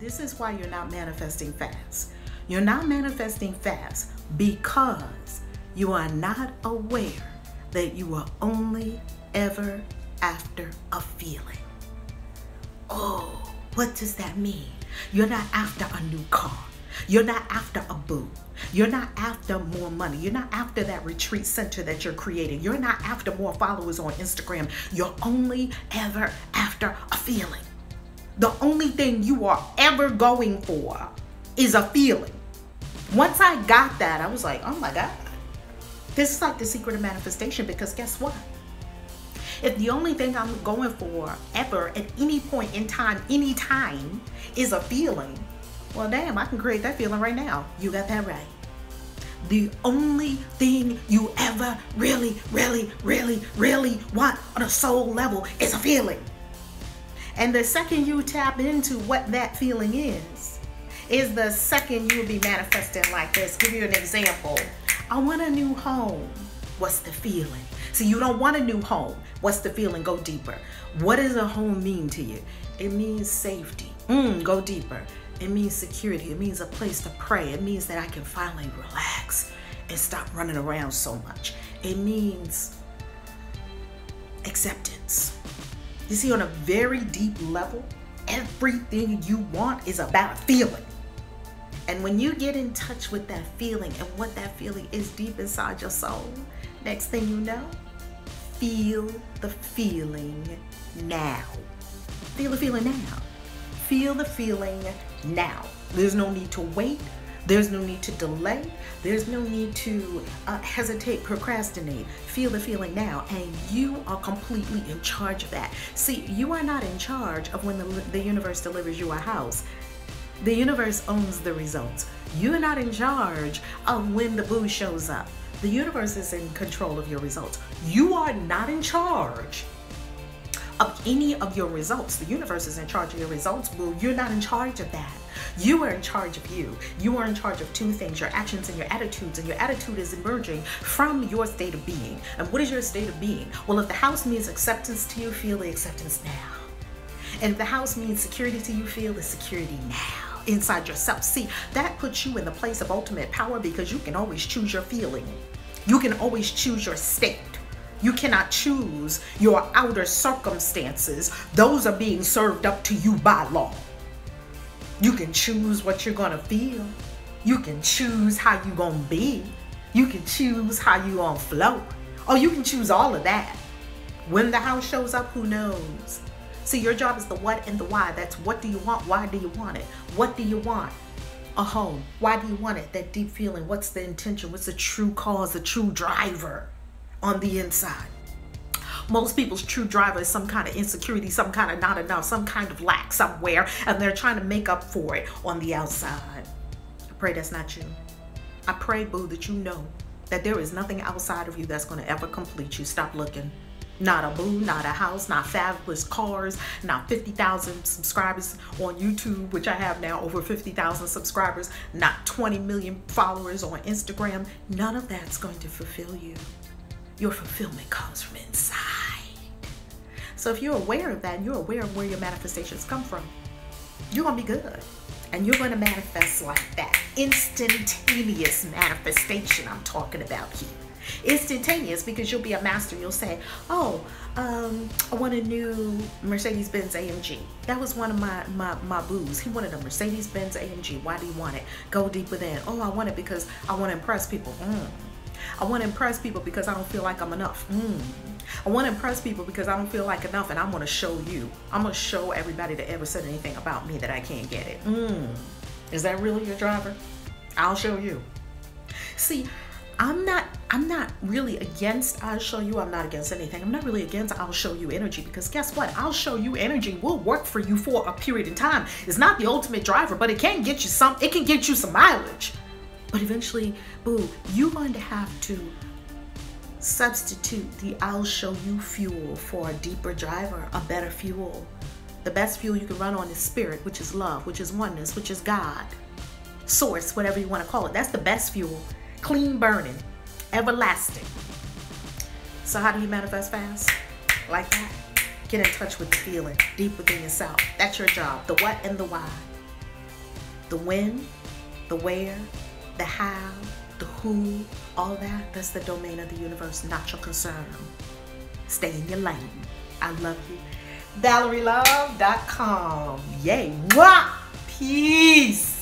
This is why you're not manifesting fast. You're not manifesting fast because you are not aware that you are only ever after a feeling. Oh, what does that mean? You're not after a new car. You're not after a boo. You're not after more money. You're not after that retreat center that you're creating. You're not after more followers on Instagram. You're only ever after a feeling. The only thing you are ever going for is a feeling. Once I got that, I was like, oh my God. This is like the secret of manifestation because guess what? If the only thing I'm going for ever at any point in time, any time, is a feeling, well, damn, I can create that feeling right now. You got that right. The only thing you ever really, really, really, really want on a soul level is a feeling. And the second you tap into what that feeling is, is the second you will be manifesting like this. Give you an example. I want a new home. What's the feeling? So you don't want a new home. What's the feeling? Go deeper. What does a home mean to you? It means safety. Mm, go deeper. It means security. It means a place to pray. It means that I can finally relax and stop running around so much. It means acceptance. You see, on a very deep level, everything you want is about feeling. And when you get in touch with that feeling and what that feeling is deep inside your soul, next thing you know, feel the feeling now. Feel the feeling now. Feel the feeling now. There's no need to wait. There's no need to delay. There's no need to uh, hesitate, procrastinate. Feel the feeling now, and you are completely in charge of that. See, you are not in charge of when the, the universe delivers you a house. The universe owns the results. You're not in charge of when the boo shows up. The universe is in control of your results. You are not in charge of any of your results. The universe is in charge of your results, boo. You're not in charge of that. You are in charge of you. You are in charge of two things your actions and your attitudes. And your attitude is emerging from your state of being. And what is your state of being? Well, if the house means acceptance to you, feel the acceptance now. And if the house means security to you, feel the security now inside yourself. See, that puts you in the place of ultimate power because you can always choose your feeling. You can always choose your state. You cannot choose your outer circumstances. Those are being served up to you by law. You can choose what you're going to feel. You can choose how you're going to be. You can choose how you're going to flow. Or you can choose all of that. When the house shows up, who knows? See, your job is the what and the why. That's what do you want? Why do you want it? What do you want? A home. Why do you want it? That deep feeling. What's the intention? What's the true cause, the true driver? on the inside. Most people's true driver is some kind of insecurity, some kind of not enough, some kind of lack somewhere, and they're trying to make up for it on the outside. I pray that's not you. I pray, boo, that you know that there is nothing outside of you that's going to ever complete you. Stop looking. Not a boo, not a house, not fabulous cars, not 50,000 subscribers on YouTube, which I have now over 50,000 subscribers, not 20 million followers on Instagram. None of that's going to fulfill you. Your fulfillment comes from inside. So if you're aware of that and you're aware of where your manifestations come from, you're going to be good. And you're going to manifest like that. Instantaneous manifestation I'm talking about here. Instantaneous because you'll be a master. You'll say, oh, um, I want a new Mercedes-Benz AMG. That was one of my, my, my boos. He wanted a Mercedes-Benz AMG. Why do you want it? Go deep within. Oh, I want it because I want to impress people. Mm. I want to impress people because I don't feel like I'm enough. Mm. I want to impress people because I don't feel like enough and I'm going to show you. I'm going to show everybody that ever said anything about me that I can't get it. Mm. Is that really your driver? I'll show you. See, I'm not I'm not really against I'll show you I'm not against anything. I'm not really against I'll show you energy because guess what? I'll show you energy will work for you for a period of time. It's not the ultimate driver, but it can get you some it can get you some mileage. But eventually, boo, you're going to have to substitute the I'll show you fuel for a deeper driver, a better fuel. The best fuel you can run on is spirit, which is love, which is oneness, which is God, source, whatever you want to call it. That's the best fuel. Clean burning, everlasting. So, how do you manifest fast? Like that. Get in touch with the feeling deep within yourself. That's your job. The what and the why. The when, the where, the how, the who, all that, that's the domain of the universe, not your concern. Stay in your lane. I love you. ValerieLove.com. Yay. Mwah! Peace.